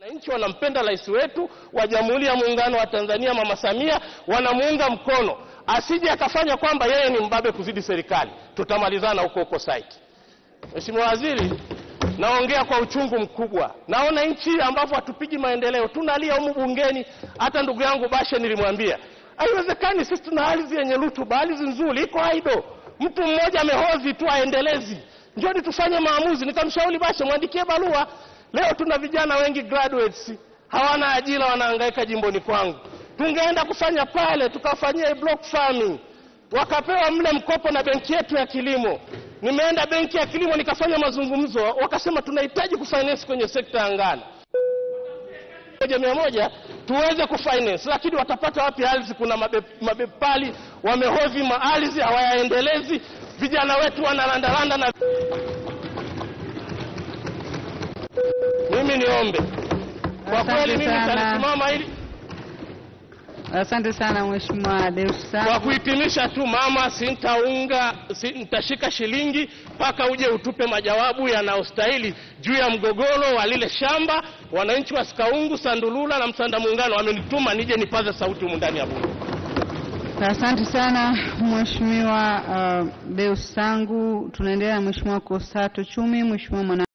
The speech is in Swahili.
Wananchi wanampenda rais wetu wa Jamhuri ya Muungano wa Tanzania Mama Samia, wanamuunga mkono, asije akafanya kwamba yeye ni mbabe kuzidi serikali. Tutamalizana huko huko saiki. Mheshimiwa Waziri, naongea kwa uchungu mkubwa. Naona nchi ambapo hatupigi maendeleo, tunalia humu bungeni. Hata ndugu yangu Bashe nilimwambia haiwezekani, sisi tuna ardhi yenye rutuba, ardhi nzuri, iko aido, mtu mmoja amehozi tu aendelezi. Njoni tufanye maamuzi. Nikamshauri Bashe, mwandikie barua. Leo tuna vijana wengi graduates hawana ajira, wanahangaika jimboni kwangu. Tungeenda kufanya pale, tukafanyia block farming, wakapewa mle mkopo na benki yetu ya kilimo. Nimeenda benki ya kilimo nikafanya mazungumzo, wakasema tunahitaji kufinance kwenye sekta ya ngano moja mia moja tuweze kufinance, lakini watapata wapi ardhi? Kuna mabe, mabepali wamehovi maardhi hawayaendelezi, vijana wetu wanalandalanda na mimi niombe kwa kweli, mimi nitasimama ili Asante sana Mheshimiwa Deus kwa kuhitimisha tu, mama, sintaunga si, nitashika shilingi mpaka uje utupe majawabu yanayostahili juu ya mgogoro wa lile shamba. Wananchi wa Sikaungu, Sandulula na Msanda Muungano wamenituma nije nipaze sauti humu ndani ya bunge. Asante sana Mheshimiwa uh, Deus Sangu. Tunaendelea na Mheshimiwa Kosato Chumi, Mheshimiwa